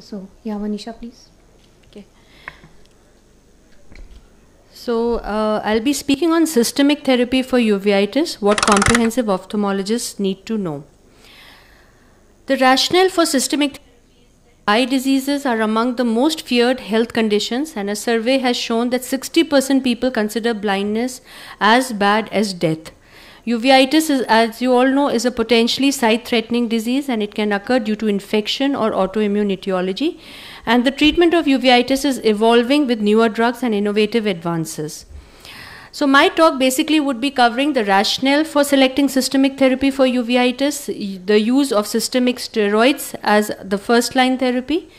So, yeah, Manisha, please. Okay. So, uh, I'll be speaking on systemic therapy for uveitis, what comprehensive ophthalmologists need to know. The rationale for systemic Eye diseases are among the most feared health conditions, and a survey has shown that 60% people consider blindness as bad as death. Uveitis, is, as you all know, is a potentially sight threatening disease and it can occur due to infection or autoimmune etiology. And the treatment of uveitis is evolving with newer drugs and innovative advances. So, my talk basically would be covering the rationale for selecting systemic therapy for uveitis, the use of systemic steroids as the first line therapy,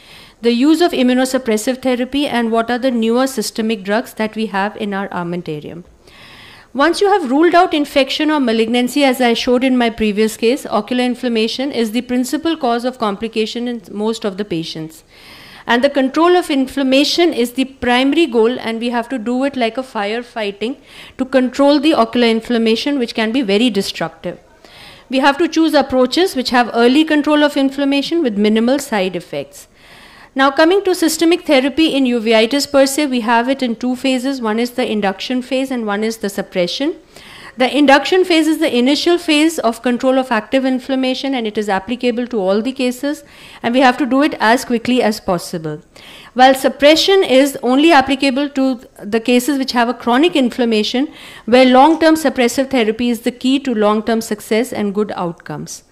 the use of immunosuppressive therapy, and what are the newer systemic drugs that we have in our armamentarium. Once you have ruled out infection or malignancy, as I showed in my previous case, ocular inflammation is the principal cause of complication in most of the patients. And the control of inflammation is the primary goal, and we have to do it like a firefighting to control the ocular inflammation, which can be very destructive. We have to choose approaches which have early control of inflammation with minimal side effects. Now, coming to systemic therapy in uveitis per se, we have it in two phases. One is the induction phase, and one is the suppression. The induction phase is the initial phase of control of active inflammation, and it is applicable to all the cases, and we have to do it as quickly as possible. While suppression is only applicable to the cases which have a chronic inflammation, where long term suppressive therapy is the key to long term success and good outcomes.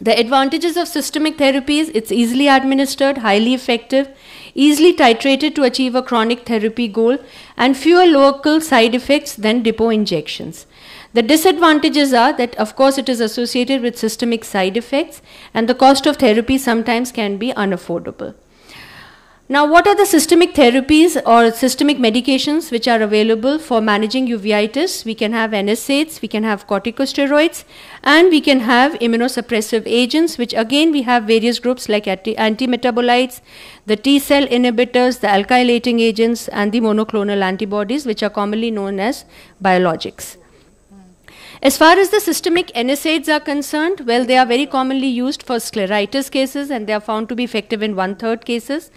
The advantages of systemic therapies it's easily administered, highly effective, easily titrated to achieve a chronic therapy goal, and fewer local side effects than depot injections. The disadvantages are that, of course, it is associated with systemic side effects, and the cost of therapy sometimes can be unaffordable. Now, what are the systemic therapies or systemic medications which are available for managing uveitis? We can have NSAIDs, we can have corticosteroids, and we can have immunosuppressive agents, which again we have various groups like anti metabolites, the T cell inhibitors, the alkylating agents, and the monoclonal antibodies, which are commonly known as biologics. As far as the systemic NSAIDs are concerned, well, they are very commonly used for scleritis cases and they are found to be effective in one third cases.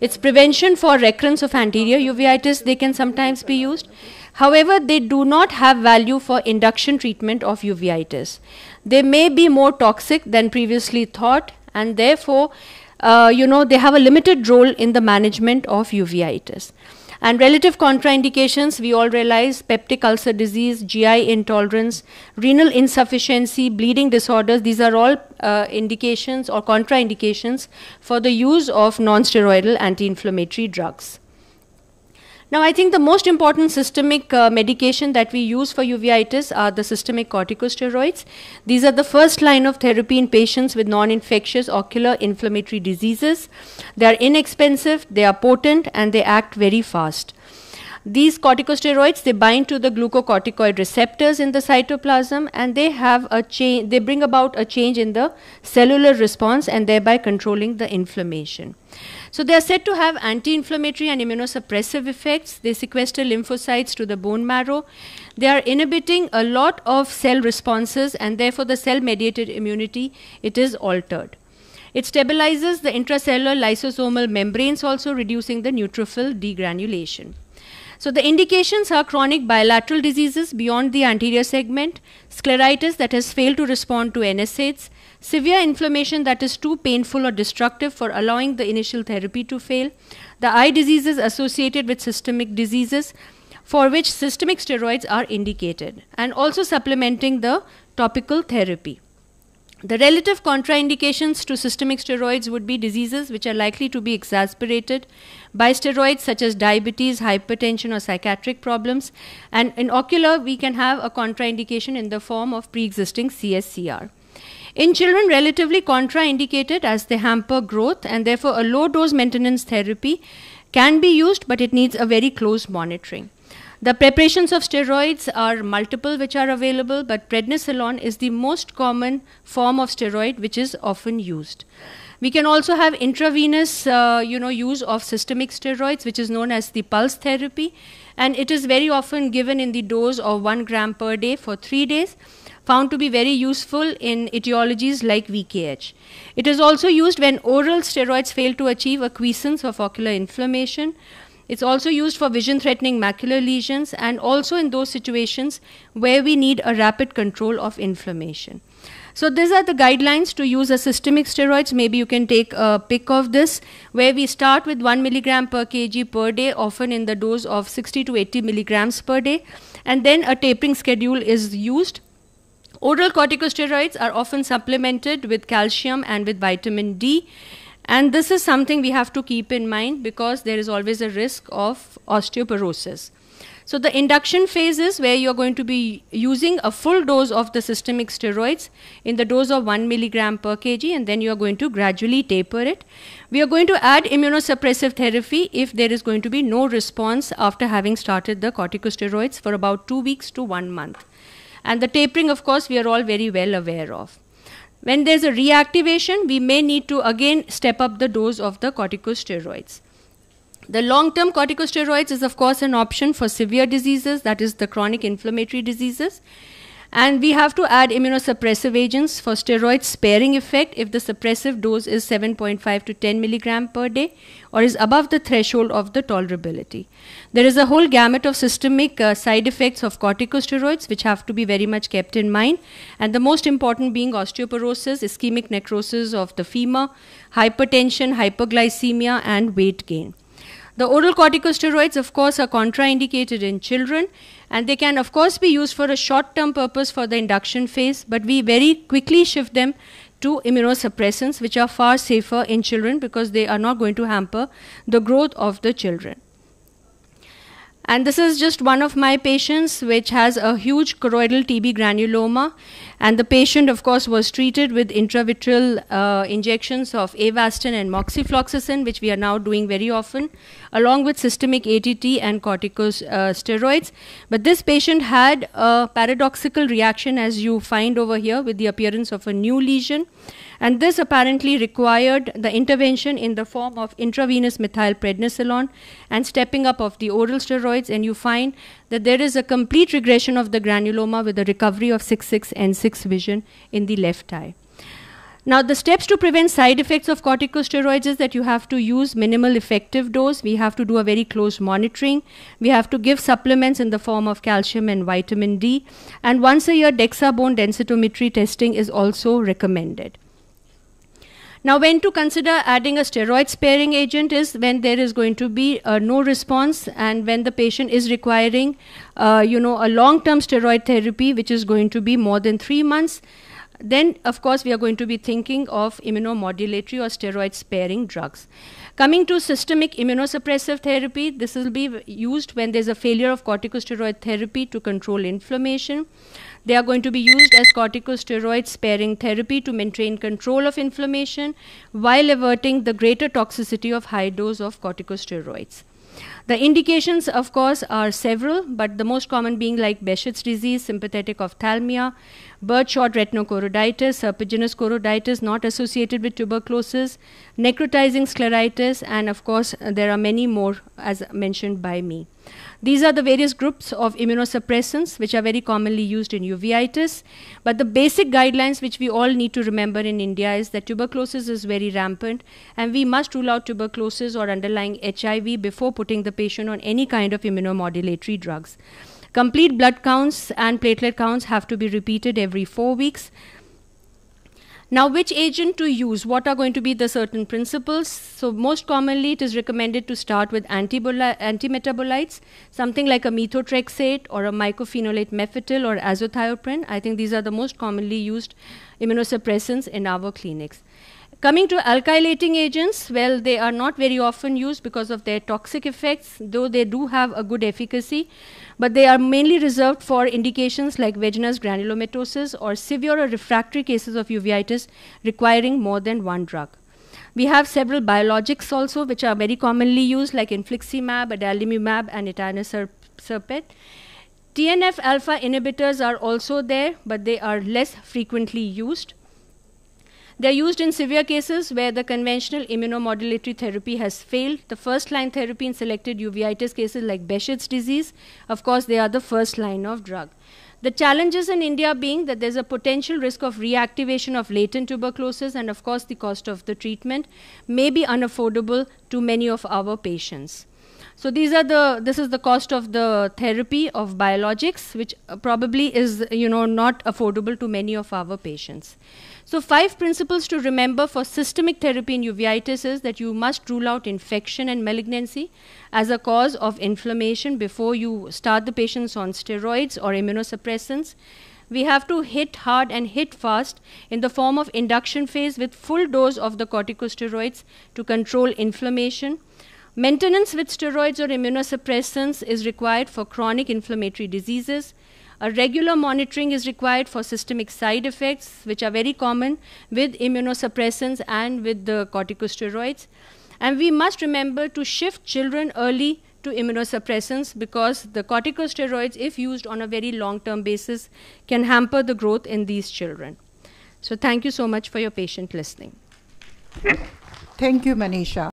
Its prevention for recurrence of anterior uveitis, they can sometimes be used. However, they do not have value for induction treatment of uveitis. They may be more toxic than previously thought and therefore, uh, you know, they have a limited role in the management of uveitis. And relative contraindications, we all realize peptic ulcer disease, GI intolerance, renal insufficiency, bleeding disorders, these are all uh, indications or contraindications for the use of non-steroidal anti-inflammatory drugs. Now, I think the most important systemic uh, medication that we use for uveitis are the systemic corticosteroids. These are the first line of therapy in patients with non infectious ocular inflammatory diseases. They are inexpensive, they are potent, and they act very fast. These corticosteroids they bind to the glucocorticoid receptors in the cytoplasm and they have a change they bring about a change in the cellular response and thereby controlling the inflammation. So they are said to have anti-inflammatory and immunosuppressive effects. They sequester lymphocytes to the bone marrow. They are inhibiting a lot of cell responses and therefore the cell-mediated immunity, it is altered. It stabilizes the intracellular lysosomal membranes also reducing the neutrophil degranulation. So the indications are chronic bilateral diseases beyond the anterior segment, scleritis that has failed to respond to NSAIDs, severe inflammation that is too painful or destructive for allowing the initial therapy to fail, the eye diseases associated with systemic diseases for which systemic steroids are indicated, and also supplementing the topical therapy. The relative contraindications to systemic steroids would be diseases which are likely to be exacerbated by steroids, such as diabetes, hypertension, or psychiatric problems. And in ocular, we can have a contraindication in the form of pre existing CSCR. In children, relatively contraindicated as they hamper growth, and therefore, a low dose maintenance therapy can be used, but it needs a very close monitoring. The preparations of steroids are multiple which are available, but prednisolone is the most common form of steroid which is often used. We can also have intravenous, uh, you know, use of systemic steroids, which is known as the pulse therapy, and it is very often given in the dose of one gram per day for three days. found to be very useful in etiologies like VKH. It is also used when oral steroids fail to achieve a quiescence of ocular inflammation. It's also used for vision threatening macular lesions and also in those situations where we need a rapid control of inflammation. So these are the guidelines to use a systemic steroids. Maybe you can take a pick of this, where we start with 1 milligram per kg per day, often in the dose of 60 to 80 milligrams per day, and then a tapering schedule is used. Oral corticosteroids are often supplemented with calcium and with vitamin D. And this is something we have to keep in mind because there is always a risk of osteoporosis. So the induction phase is where you're going to be using a full dose of the systemic steroids in the dose of 1 milligram per kg and then you're going to gradually taper it. We are going to add immunosuppressive therapy if there is going to be no response after having started the corticosteroids for about 2 weeks to 1 month. And the tapering, of course, we are all very well aware of. When there's a reactivation, we may need to again step up the dose of the corticosteroids. The long term corticosteroids is, of course, an option for severe diseases, that is, the chronic inflammatory diseases. And we have to add immunosuppressive agents for steroid sparing effect if the suppressive dose is 7.5 to 10 milligram per day or is above the threshold of the tolerability. There is a whole gamut of systemic uh, side effects of corticosteroids which have to be very much kept in mind, and the most important being osteoporosis, ischemic necrosis of the femur, hypertension, hyperglycemia, and weight gain. The oral corticosteroids, of course, are contraindicated in children and they can, of course, be used for a short term purpose for the induction phase, but we very quickly shift them to immunosuppressants, which are far safer in children because they are not going to hamper the growth of the children. And this is just one of my patients which has a huge choroidal TB granuloma. And the patient, of course, was treated with intravitreal uh, injections of Avastin and moxifloxacin, which we are now doing very often, along with systemic ATT and corticosteroids. But this patient had a paradoxical reaction, as you find over here, with the appearance of a new lesion. And this apparently required the intervention in the form of intravenous methylprednisolone and stepping up of the oral steroids. And you find that there is a complete regression of the granuloma with a recovery of 6 6 and 6 vision in the left eye. Now, the steps to prevent side effects of corticosteroids is that you have to use minimal effective dose. We have to do a very close monitoring. We have to give supplements in the form of calcium and vitamin D. And once a year, DEXA bone densitometry testing is also recommended. Now, when to consider adding a steroid sparing agent is when there is going to be uh, no response and when the patient is requiring, uh, you know, a long-term steroid therapy, which is going to be more than three months. Then, of course, we are going to be thinking of immunomodulatory or steroid sparing drugs. Coming to systemic immunosuppressive therapy, this will be used when there's a failure of corticosteroid therapy to control inflammation. They are going to be used as corticosteroid sparing therapy to maintain control of inflammation while averting the greater toxicity of high dose of corticosteroids. The indications, of course, are several, but the most common being like Behçet's disease, sympathetic ophthalmia, birdshot retinochoroiditis, serpiginous choroiditis not associated with tuberculosis, necrotizing scleritis, and of course, there are many more as mentioned by me. These are the various groups of immunosuppressants which are very commonly used in uveitis. But the basic guidelines which we all need to remember in India is that tuberculosis is very rampant and we must rule out tuberculosis or underlying HIV before putting the patient on any kind of immunomodulatory drugs. Complete blood counts and platelet counts have to be repeated every four weeks. Now, which agent to use? What are going to be the certain principles? So, most commonly, it is recommended to start with antimetabolites, something like a methotrexate or a mycophenolate mofetil or azathioprine. I think these are the most commonly used immunosuppressants in our clinics. Coming to alkylating agents, well, they are not very often used because of their toxic effects, though they do have a good efficacy but they are mainly reserved for indications like Wegener's granulomatosis or severe or refractory cases of uveitis requiring more than one drug. We have several biologics also, which are very commonly used, like infliximab, adalimumab, and etanercept. TNF alpha inhibitors are also there, but they are less frequently used. They are used in severe cases where the conventional immunomodulatory therapy has failed. The first line therapy in selected uveitis cases like Behçet's disease, of course, they are the first line of drug. The challenges in India being that there's a potential risk of reactivation of latent tuberculosis, and of course, the cost of the treatment may be unaffordable to many of our patients. So these are the this is the cost of the therapy of biologics, which probably is you know not affordable to many of our patients. So five principles to remember for systemic therapy in uveitis is that you must rule out infection and malignancy as a cause of inflammation before you start the patients on steroids or immunosuppressants. We have to hit hard and hit fast in the form of induction phase with full dose of the corticosteroids to control inflammation. Maintenance with steroids or immunosuppressants is required for chronic inflammatory diseases. A regular monitoring is required for systemic side effects, which are very common with immunosuppressants and with the corticosteroids. And we must remember to shift children early to immunosuppressants because the corticosteroids, if used on a very long term basis, can hamper the growth in these children. So, thank you so much for your patient listening. Thank you, Manisha.